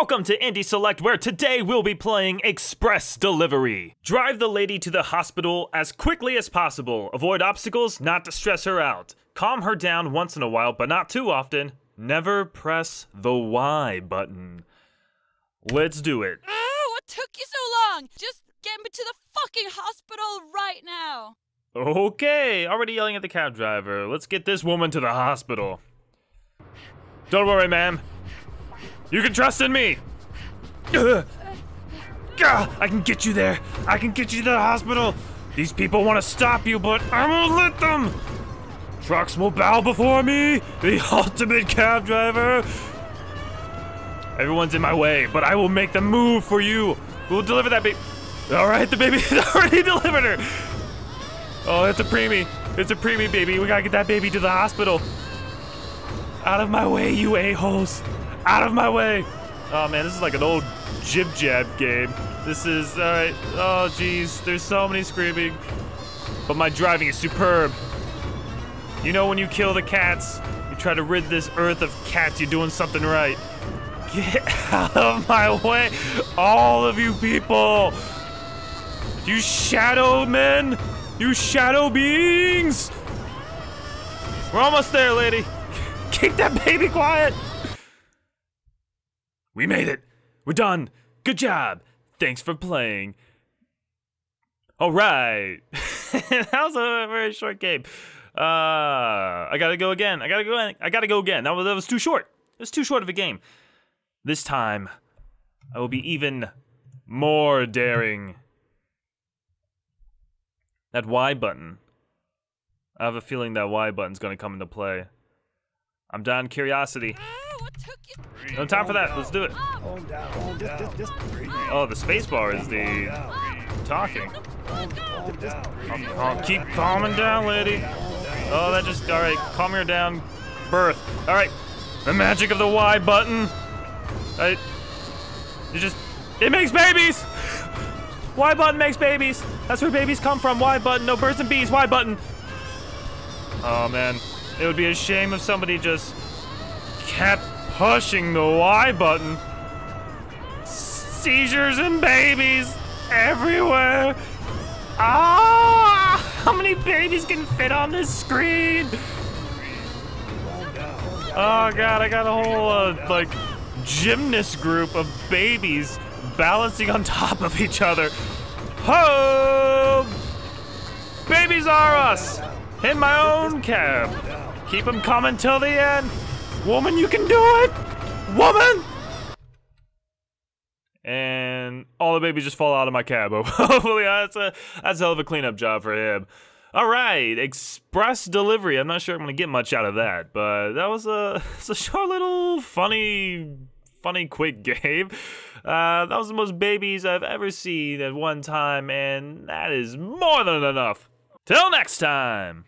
Welcome to Indie Select, where today we'll be playing Express Delivery. Drive the lady to the hospital as quickly as possible. Avoid obstacles, not to stress her out. Calm her down once in a while, but not too often. Never press the Y button. Let's do it. Oh, what took you so long? Just get me to the fucking hospital right now. Okay, already yelling at the cab driver. Let's get this woman to the hospital. Don't worry, ma'am. You can trust in me. I can get you there. I can get you to the hospital. These people want to stop you, but I won't let them. Trucks will bow before me. The ultimate cab driver. Everyone's in my way, but I will make them move for you. We'll deliver that baby. All right, the baby's already delivered her. Oh, it's a preemie. It's a preemie, baby. We gotta get that baby to the hospital. Out of my way, you a-holes. Out of my way. Oh man, this is like an old JibJab game. This is, alright. Oh jeez, there's so many screaming. But my driving is superb. You know when you kill the cats, you try to rid this earth of cats, you're doing something right. Get out of my way, all of you people. You shadow men, you shadow beings. We're almost there, lady. Keep that baby quiet. We made it. We're done. Good job. Thanks for playing. All right. that was a very short game. Uh, I gotta go again. I gotta go. I gotta go again. That was that was too short. It was too short of a game. This time, I will be even more daring. That Y button. I have a feeling that Y button's gonna come into play. I'm down curiosity. You? No time for that. Let's do it. Oh, the spacebar is the talking. Down. Oh, keep calming down, lady. Oh, that just all right. Calm her down. Birth. All right. The magic of the Y button. I. It just. It makes babies. Y button makes babies. That's where babies come from. Y button. No birds and bees. Y button. Oh man, it would be a shame if somebody just kept pushing the Y button. Seizures and babies everywhere. Ah! How many babies can fit on this screen? Oh god, I got a whole uh, like gymnast group of babies balancing on top of each other. Ho! Babies are us! In my own cab. Keep them coming till the end. Woman, you can do it! Woman! And all the babies just fall out of my cab. Hopefully, that's a that's a hell of a cleanup job for him. All right, express delivery. I'm not sure I'm gonna get much out of that, but that was a it's a short little funny, funny quick game. Uh, that was the most babies I've ever seen at one time, and that is more than enough. Till next time.